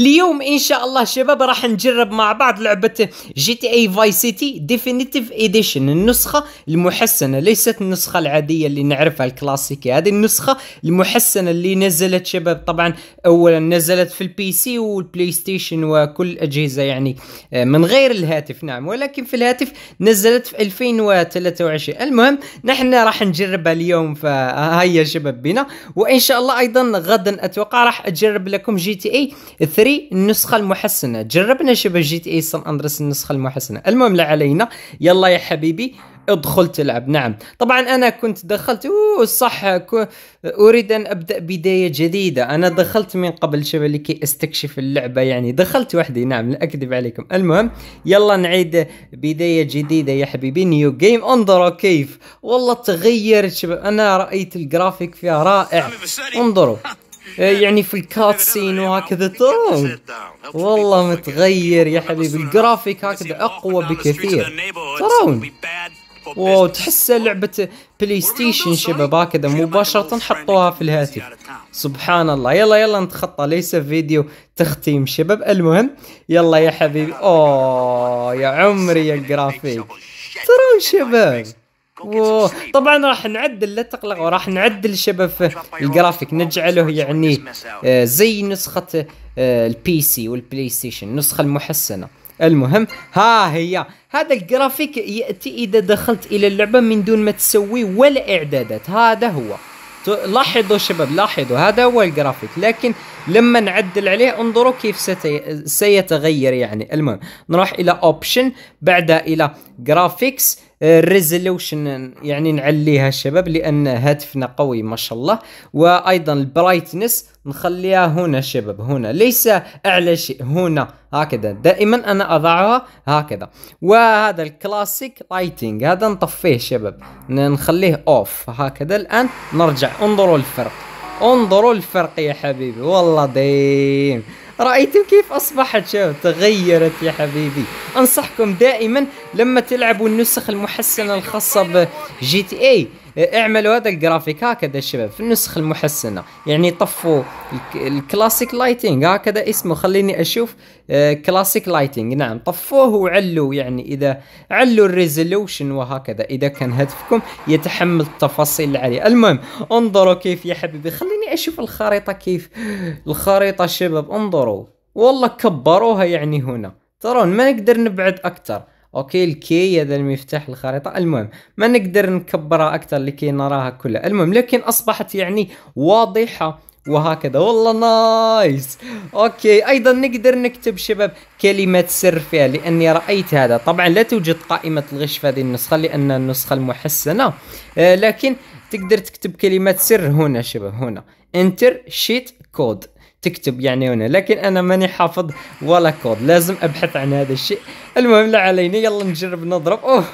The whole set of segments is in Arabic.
اليوم إن شاء الله شباب راح نجرب مع بعض لعبة GTA Vice City Definitive Edition النسخة المحسنة ليست النسخة العادية اللي نعرفها الكلاسيكية هذه النسخة المحسنة اللي نزلت شباب طبعا اولا نزلت في ال PC وال PlayStation وكل الاجهزة يعني آه، من غير الهاتف نعم ولكن في الهاتف نزلت في 2023 المهم نحن راح نجربها اليوم فهيا شباب بنا وإن شاء الله أيضا غدا أتوقع راح أجرب لكم GTA 3 النسخة المحسنة. جربنا شبه GTA San Andreas النسخة المحسنة. المهم لا علينا. يلا يا حبيبي ادخل تلعب. نعم. طبعا أنا كنت دخلت أوه صح أريد أن أبدأ بداية جديدة. أنا دخلت من قبل شبه لكي أستكشف اللعبة يعني دخلت وحدي. نعم لا أكذب عليكم. المهم يلا نعيد بداية جديدة يا حبيبي. new game انظروا كيف؟ والله تغيرت شباب أنا رأيت الجرافيك فيها رائع. انظروا. يعني في ال cutscene وهكذا ترون والله متغير يا حبيبي. الجرافيك هكذا أقوى بكثير. ترون. wow تحس لعبة PlayStation شباب هكذا مباشرة حطوها في الهاتف. سبحان الله. يلا يلا نتخطى. ليس فيديو تختيم شباب. المهم يلا يا حبيبي. أوه يا عمري يا الجرافيك. ترون شباب. طبعا راح نعدل لا تقلق وراح نعدل شباب الجرافيك نجعله يعني آه، زي نسخة آه، ال PC وال PlayStation النسخة المحسنة. المهم ها هي. هذا الجرافيك يأتي إذا دخلت إلى اللعبة من دون ما تسوي ولا إعدادات. هذا هو. لاحظوا شباب لاحظوا هذا هو الجرافيك. لكن لما نعدل عليه انظروا كيف ستي... سيتغير يعني. المهم نروح إلى option بعد إلى graphics ال resolution يعني نعليها شباب لأن هاتفنا قوي ما شاء الله. وأيضا ال brightness نخليها هنا شباب هنا. ليس أعلى شيء هنا. هكذا. دائما أنا أضعها هكذا. وهذا ال classic lighting هذا نطفيه شباب. نخليه off هكذا. الآن نرجع. انظروا الفرق. انظروا الفرق يا حبيبي. والله ديم. رأيتم كيف أصبحت شوف تغيرت يا حبيبي. أنصحكم دائما لما تلعبوا النسخ المحسنة الخاصة ب GTA اعملوا هذا الجرافيك هكذا شباب في النسخ المحسنة. يعني طفوا ال classic lighting هكذا اسمه خليني أشوف classic lighting نعم طفوه وعلوا يعني إذا علوا ال resolution وهكذا إذا كان هاتفكم يتحمل التفاصيل العالية. المهم انظروا كيف يا حبيبي. خليني أشوف الخريطة كيف الخريطة شباب انظروا. والله كبروها يعني هنا. ترون ما نقدر نبعد أكثر okay ال key هذا المفتاح الخريطة. المهم ما نقدر نكبرها أكثر لكي نراها كلها. المهم لكن أصبحت يعني واضحة وهكذا. والله nice. okay أيضا نقدر نكتب شباب كلمة سر فيها لأني رأيت هذا. طبعا لا توجد قائمة الغش في هذه النسخة لأن النسخة المحسنة. آه لكن تقدر تكتب كلمة سر هنا شباب هنا. enter cheat code تكتب يعني هنا. لكن أنا ماني حافظ ولا كود. لازم أبحث عن هذا الشيء. المهم لا علينا. يلا نجرب نضرب. أوه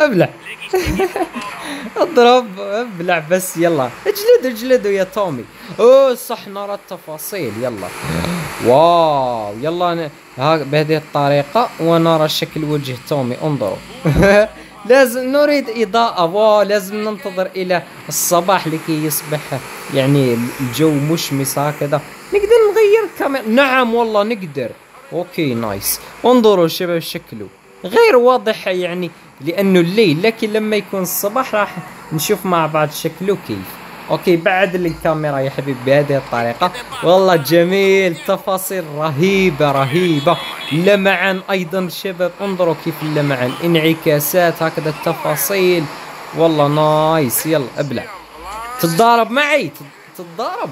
أبلع. اضرب أبلع بس. يلا. اجلد اجلده يا تومي. أوه صح نرى التفاصيل. يلا. wow. يلا ها بهذه الطريقة ونرى شكل وجه تومي. انظروا. لازم نريد إضاءة. wow لازم ننتظر إلى الصباح لكي يصبح يعني الجو مشمس هكذا. نقدر نغير كاميرا نعم والله نقدر. okay nice. انظروا شباب شكله. غير واضح يعني لأنه الليل لكن لما يكون الصباح راح نشوف مع بعض شكله كيف. okay بعد الكاميرا يا حبيبي بهذه الطريقة. والله جميل تفاصيل رهيبة رهيبة. لمعان أيضا شباب انظروا كيف اللمعان انعكاسات هكذا التفاصيل. والله nice يلا أبلع. تتضارب معي؟ تتضارب؟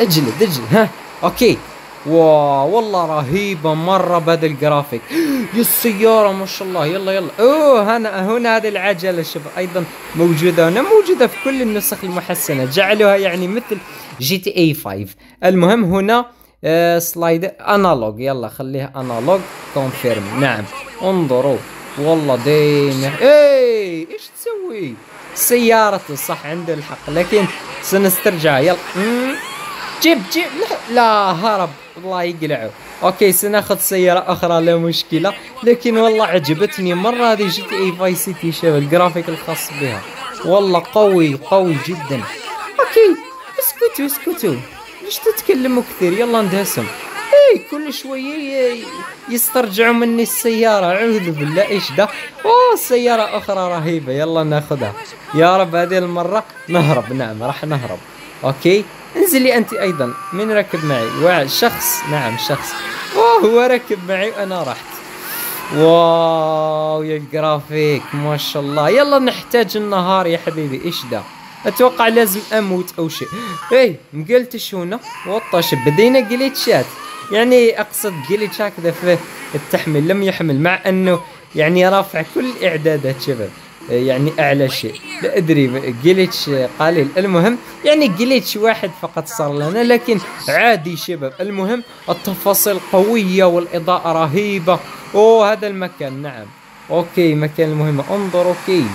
اجلد اجلد ها؟ okay. wow والله رهيبة مرة بهذا الجرافيك. يا السيارة ما شاء الله. يلا يلا. أوه هنا هنا هذه العجلة. شوف أيضا موجودة. هنا موجودة في كل النسخ المحسنة. جعلوها يعني مثل GTA 5 المهم هنا آه slide analog. يلا خليها analog. confirm. نعم. انظروا. والله دين إيه إيش تسوي؟ سيارته صح عنده الحق. لكن سنسترجع. يلا. جيب جيب. لا, لا هرب الله يقلعه. okay سناخذ سيارة أخرى لا مشكلة. لكن والله عجبتني مرة هذه GTA Vice City شوف الجرافيك الخاص بها. والله قوي قوي جدا. okay اسكتوا اسكتوا. ليش تتكلموا كثير؟ يلا ندهسم اي كل شوية ي- يسترجعوا مني السيارة. أعوذ بالله إيش ده؟ أوه سيارة أخرى رهيبة. يلا ناخذها. يا رب هذه المرة نهرب. نعم راح نهرب. okay. انزلي انت أيضا. من ركب معي؟ واحد. شخص؟ نعم شخص. أوه هو ركب معي وأنا رحت. wow يا الجرافيك ما شاء الله. يلا نحتاج النهار يا حبيبي. إيش ده؟ أتوقع لازم أموت أو شيء. اي glitch هنا وطش بدينا glitch ات يعني أقصد glitch هكذا في التحميل. لم يحمل مع أنه يعني رافع كل الاعدادات شباب يعني أعلى شيء. لا أدري glitch قليل. المهم يعني glitch واحد فقط صار لنا لكن عادي شباب. المهم التفاصيل قوية والإضاءة رهيبة. أوه هذا المكان. نعم. okay مكان المهم انظروا كيف.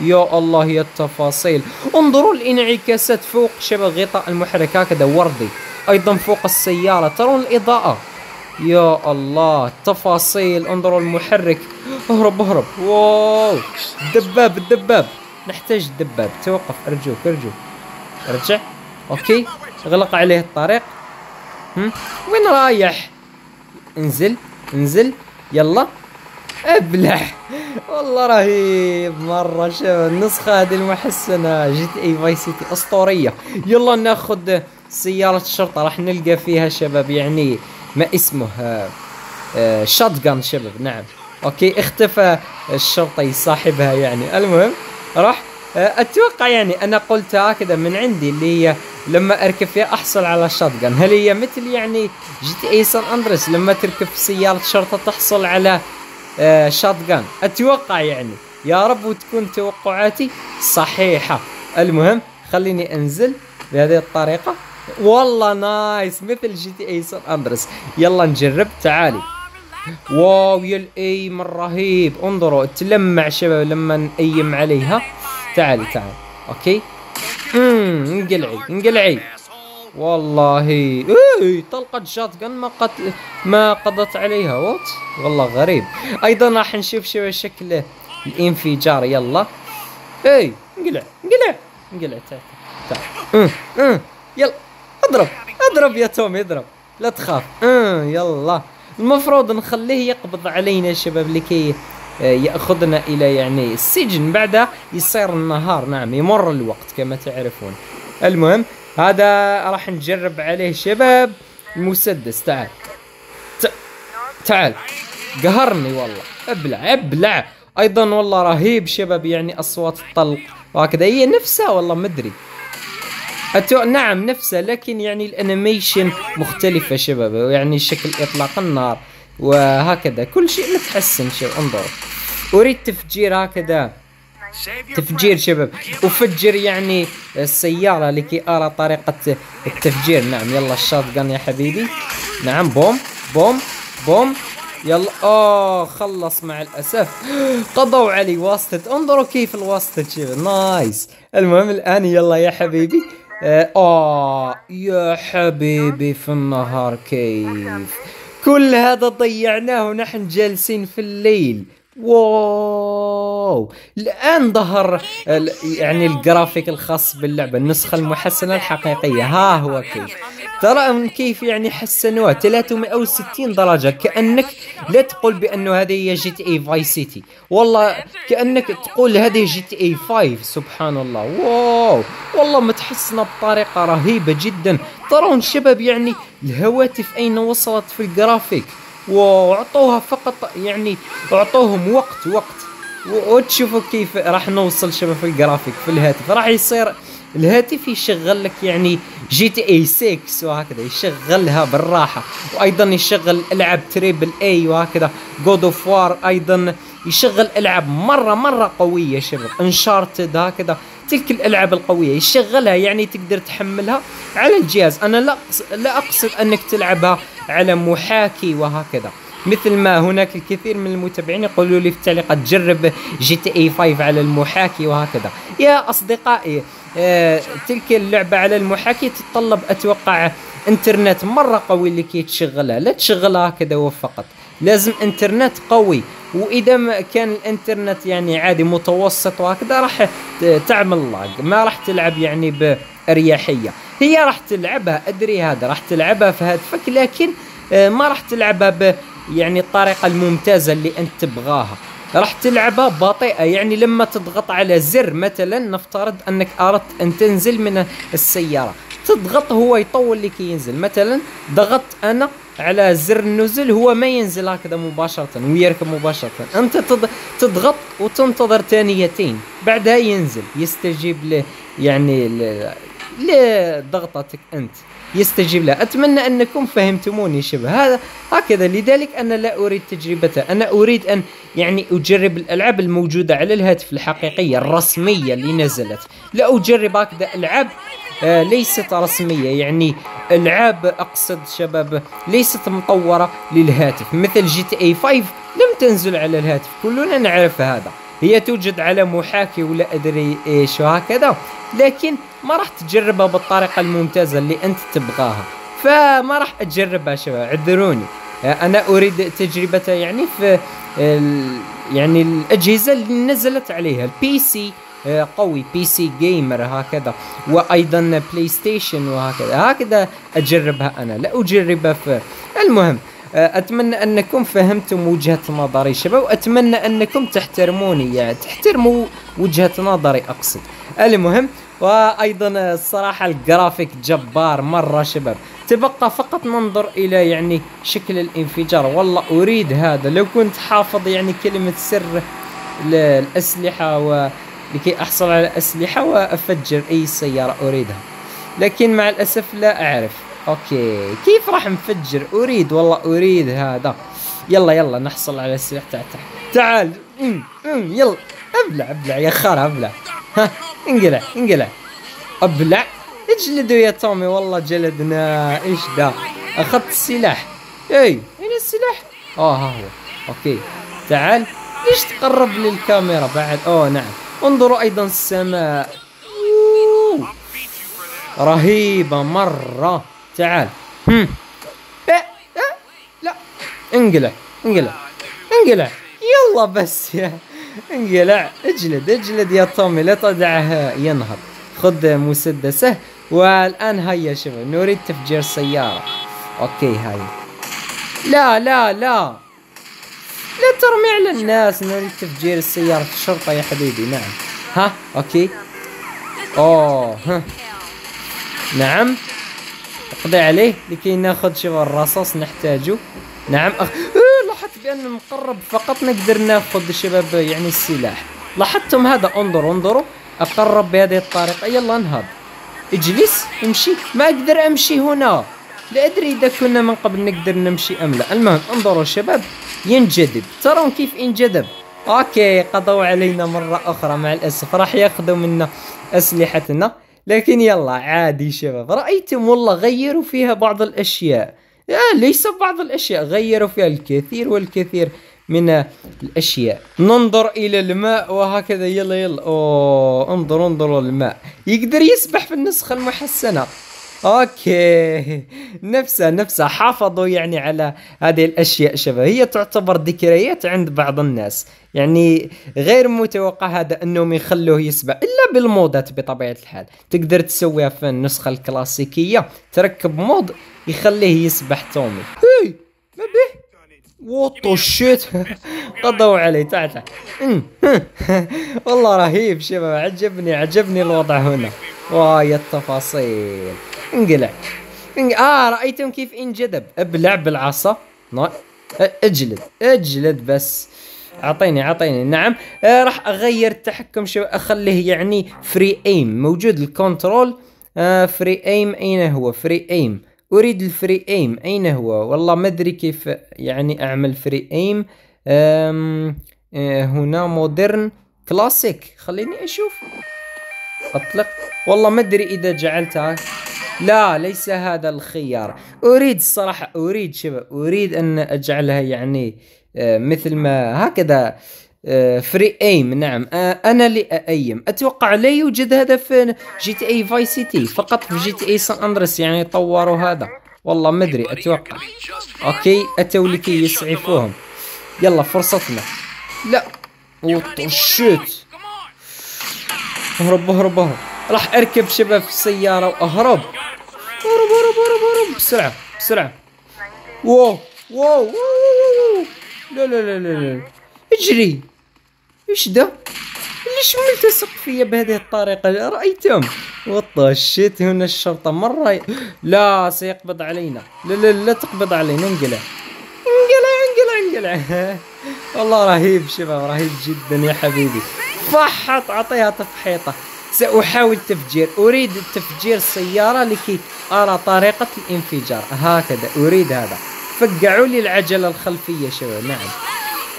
يا الله يا التفاصيل. انظروا الانعكاسات فوق شبه غطاء المحرك. هكذا وردي. أيضا فوق السيارة. ترون الإضاءة. يا الله التفاصيل. انظروا المحرك. اهرب اهرب wow. الدباب الدباب. نحتاج الدباب. توقف ارجوك ارجوك. ارجع. okay. اغلق عليه الطريق. هم؟ وين رايح؟ انزل انزل. يلا. ابلع. والله رهيب. مرة شوف النسخة هذه المحسنة. GTA Vice City أسطورية. يلا ناخذ سيارة الشرطة. راح نلقى فيها شباب. يعني ما اسمه آه آه shotgun شباب. نعم. okay اختفى الشرطي صاحبها يعني. المهم راح آه، أتوقع يعني أنا قلت هكذا من عندي اللي هي لما أركب فيها أحصل على shotgun هل هي مثل يعني GTA San Andreas لما تركب في سيارة شرطة تحصل على آه shotgun أتوقع يعني. يا رب وتكون توقعاتي صحيحة. المهم خليني أنزل بهذه الطريقة. والله nice مثل GTA San Andreas يلا نجرب. تعالي. wow يا ال aim الرهيب. انظروا تلمع شباب لما ن aim عليها. تعالي تعالي okay؟ امم انقلعي انقلعي. والله. إيه طلقة shot ما قد ما قضت عليها. what؟ والله غريب. أيضا راح نشوف شو شكل الانفجار يلا. اي انقلع انقلع. انقلع تعال تعال. أه، يلا اضرب اضرب يا تومي اضرب. لا تخاف. أه يلا. المفروض نخليه يقبض علينا شباب لكي آه، يأخذنا إلى يعني السجن. بعدها يصير النهار نعم يمر الوقت كما تعرفون. المهم هذا راح نجرب عليه شباب. المسدس تعال. تعال. قهرني والله. أبلع أبلع. أيضا والله رهيب شباب يعني أصوات الطلق وهكذا. هي نفسها والله مدري أتو... نعم نفسها لكن يعني الانيميشن مختلفة شباب يعني شكل إطلاق النار وهكذا. كل شيء متحسن شوف انظروا أريد تفجير هكذا. تفجير شباب. افجر يعني السيارة لكي أرى طريقة التفجير. نعم يلا الشات جن يا حبيبي. نعم بوم بوم بوم. يلا. أوه خلص مع الأسف. قضوا علي واسطة. انظروا كيف الواسطة شباب. نايس. المهم الآن يلا يا حبيبي. آه آه يا حبيبي في النهار كيف؟ كل هذا ضيعناه ونحن جالسين في الليل. wow! الآن ظهر يعني الجرافيك الخاص باللعبة النسخة المحسنة الحقيقية. ها هو كيف. ترى من كيف يعني حسنوها. 360 درجة. كأنك لا تقول بأنه هذه هي GTA Vice City والله كأنك تقول هذه GTA 5 سبحان الله. wow! والله متحسنة بطريقة رهيبة جدا. ترون شباب يعني الهواتف أين وصلت في الجرافيك؟ وأعطوها فقط يعني أعطوهم وقت وقت. وتشوفوا كيف راح نوصل شباب في الجرافيك في الهاتف. راح يصير الهاتف يشغل لك يعني GTA 6 وهكذا يشغلها بالراحة. وأيضا يشغل ألعاب triple A وهكذا. God of War أيضا يشغل ألعاب مرة مرة قوية شباب. Uncharted هكذا تلك الألعاب القوية يشغلها يعني تقدر تحملها على الجهاز. أنا لا لا أقصد أنك تلعبها على محاكي وهكذا. مثل ما هناك الكثير من المتابعين يقولوا لي في التعليقات جرب GTA 5 على المحاكي وهكذا. يا أصدقائي تلك اللعبة على المحاكي تتطلب أتوقع إنترنت مرة قوي لكي تشغلها لا تشغلها هكذا وفقط لازم إنترنت قوي. وإذا ما كان الإنترنت يعني عادي متوسط وهكذا راح تعمل لاج. ما راح تلعب يعني بأريحية. هي راح تلعبها أدري هذا راح تلعبها في هاتفك لكن آه، ما راح تلعبها ب يعني الطريقة الممتازة اللي أنت تبغاها. راح تلعبها بطيئة. يعني لما تضغط على زر مثلا نفترض أنك أردت أن تنزل من السيارة. تضغط هو يطول لك ينزل. مثلا ضغطت أنا على زر النزول هو ما ينزل هكذا مباشرة ويركب مباشرة. أنت تضغط وتنتظر ثانيتين. بعدها ينزل يستجيب له يعني لضغطتك أنت. يستجيب له. أتمنى أنكم فهمتموني شبه. هذا هكذا. لذلك أنا لا أريد تجربته. أنا أريد أن يعني أجرب الألعاب الموجودة على الهاتف الحقيقية الرسمية اللي نزلت. لا أجرب هكذا ألعاب آه ليست رسمية. يعني ألعاب أقصد شباب ليست مطورة للهاتف. مثل GTA 5 لم تنزل على الهاتف. كلنا نعرف هذا. هي توجد على محاكي ولا أدري إيش وهكذا. لكن ما راح تجربها بالطريقة الممتازة اللي أنت تبغاها. فما راح أجربها شباب عذروني أنا أريد تجربتها يعني في يعني الأجهزة اللي نزلت عليها ال PC آه، قوي PC gamer هكذا وأيضا PlayStation وهكذا. هكذا أجربها أنا لا أجربها في المهم أتمنى أنكم فهمتم وجهة نظري شباب وأتمنى أنكم تحترموني يعني تحترموا وجهة نظري أقصد. المهم وأيضا الصراحة الجرافيك جبار مرة شباب. تبقى فقط ننظر إلى يعني شكل الانفجار. والله أريد هذا لو كنت حافظ يعني كلمة سر الاسلحه ولكي أحصل على أسلحة وأفجر أي سيارة أريدها. لكن مع الأسف لا أعرف. أوكي. كيف راح نفجر؟ أريد والله أريد هذا. يلا يلا نحصل على السلاح. تعال تعال. تعال. يلا. أبلع أبلع يا خرا أبلع. ها انقلع انقلع. أبلع. اجلدوا يا تومي؟ والله جلدنا. إيش ده أخذت السلاح. إي اين السلاح. آه ها هو. okay. تعال. ليش تقرب للكاميرا بعد؟ أوه نعم. انظروا أيضا السماء. رهيبة مرة. تعال. هم. إيه. إيه. لا. انقلع انقلع انقلع. يلا بس يا. انقلع. اجلد اجلد يا تومي لا تدعه. ينهض. خذ مسدسه. والآن هيا شوف نريد تفجير سيارة. okay هاي لا لا لا. لا ترمي على الناس. نريد تفجير السيارة الشرطة يا حبيبي. نعم. ها okay. أوه ها. نعم. اقضي عليه لكي ناخذ شغل الرصاص نحتاجه نعم أخ... أه لاحظت بأن مقرب فقط نقدر ناخذ شباب يعني السلاح. لاحظتم هذا؟ انظروا انظروا. أقرب بهذه الطريقة. يلا انهض اجلس امشي. ما أقدر أمشي هنا. لا أدري إذا كنا من قبل نقدر نمشي أم لا. المهم انظروا شباب. ينجذب. ترون كيف انجذب أوكي قضوا علينا مرة أخرى. مع الأسف راح ياخذوا منا أسلحتنا. لكن يلا عادي شباب. رأيتم والله غيروا فيها بعض الأشياء. آه ليس بعض الأشياء غيروا فيها الكثير والكثير من الأشياء. ننظر إلى الماء وهكذا يلا يلا. أوه انظر انظروا الماء. يقدر يسبح في النسخة المحسنة. okay. نفسها نفسها حافظوا يعني على هذه الأشياء. شباب هي تعتبر ذكريات عند بعض الناس. يعني غير متوقع هذا أنهم يخلوه يسبح إلا بالمودات بطبيعة الحال. تقدر تسويها في النسخة الكلاسيكية. تركب mod يخليه يسبح تومي. هي ما به what shit قضوا علي. تعال تعال. والله رهيب شباب. عجبني عجبني الوضع هنا. واي التفاصيل انقلع. آه رأيتم كيف انجذب؟ ابلع بالعصا. اجلد. اجلد بس. اعطيني اعطيني. نعم. آه راح اغير التحكم شو اخليه يعني free aim موجود ال control. آه free aim أين هو؟ free aim أريد ال free aim أين هو؟ والله ما أدري كيف يعني أعمل free aim آه هنا modern classic خليني أشوف. أطلق. والله ما أدري إذا جعلتها. لا ليس هذا الخيار. أريد الصراحة أريد شباب أريد أن أجعلها يعني آه، مثل ما هكذا free آه، aim نعم. آه، أنا اللي aim أتوقع لا يوجد هذا في GTA Vice City فقط في GTA San Andreas يعني طوروا هذا. والله ما أدري أتوقع. okay أتوا لكي يسعفوهم. يلا فرصتنا. لا. shit اهرب اهرب اهرب راح أركب شباب في السيارة وأهرب. اهرب اهرب اهرب اهرب بسرعة بسرعة. wow wow, wow. لا لا لا لا لا. اجري. إيش ده؟ ليش ملتصق فيا بهذه الطريقة؟ رأيتم وطشيت هنا الشرطة مرة ي... لا سيقبض علينا. لا لا لا تقبض علينا. انقلع. انقلع انقلع انقلع. والله رهيب شباب رهيب جدا يا حبيبي. فحط أعطيها تفحيطة. سأحاول تفجير. أريد تفجير السيارة لكي أرى طريقة الانفجار. هكذا أريد هذا. فقعوا لي العجلة الخلفية شباب نعم.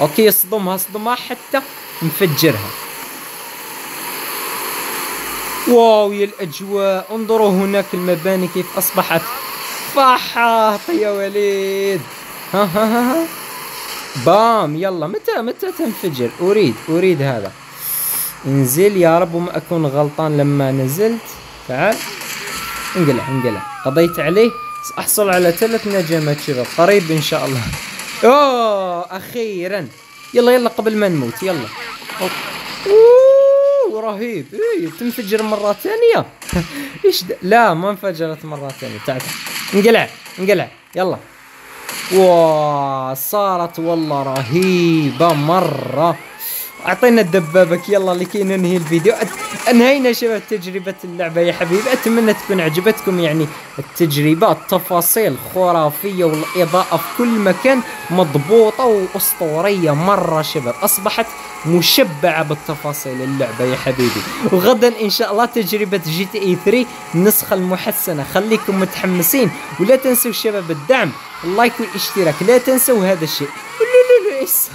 okay اصدمها اصدمها حتى نفجرها. wow يا الأجواء. انظروا هناك المباني كيف أصبحت فحط يا وليد. ها ها, ها. بام يلا متى متى تنفجر؟ أريد أريد هذا. انزل يا رب وما أكون غلطان لما نزلت. تعال. انقلع انقلع. قضيت عليه. سأحصل على ثلاث نجمات شباب. قريب إن شاء الله. أوه أخيرا. يلا يلا قبل ما نموت. يلا. أوه رهيب. إيه تنفجر مرة ثانية. إيش لا ما انفجرت مرة ثانية. تعال. انقلع انقلع. يلا. واو صارت والله رهيبة مرة. أعطينا دبابك يلا لكي ننهي الفيديو. أنهينا شباب تجربة اللعبة يا حبيبي. أتمنى تكون عجبتكم. يعني التجربة التفاصيل خرافية والإضاءة في كل مكان مضبوطة وأسطورية مرة شباب. أصبحت مشبعة بالتفاصيل اللعبة يا حبيبي. وغدا إن شاء الله تجربة GTA 3 النسخة المحسنة. خليكم متحمسين ولا تنسوا شباب الدعم ال like والاشتراك. لا تنسوا هذا الشيء.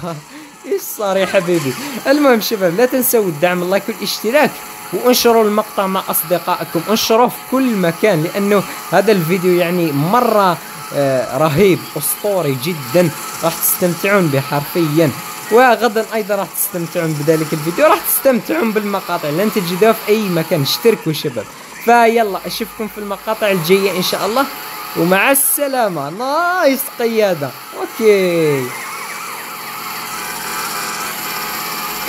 لا لا إيش صار يا حبيبي؟ المهم شباب لا تنسوا الدعم ال like والاشتراك وانشروا المقطع مع أصدقائكم انشروه في كل مكان لأنه هذا الفيديو يعني مرة آه رهيب أسطوري جدا راح تستمتعون به حرفيا. وغدا أيضا راح تستمتعون بذلك الفيديو راح تستمتعون بالمقاطع لن تجدوها في أي مكان. اشتركوا شباب. فيلا أشوفكم في المقاطع الجاية إن شاء الله. ومع السلامة. nice قيادة. okay.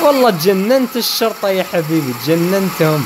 والله جننت الشرطة يا حبيبي جننتهم.